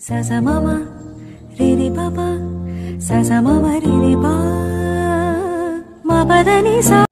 Sasa mama re papa, sasa mama re pa ma pa da ni sa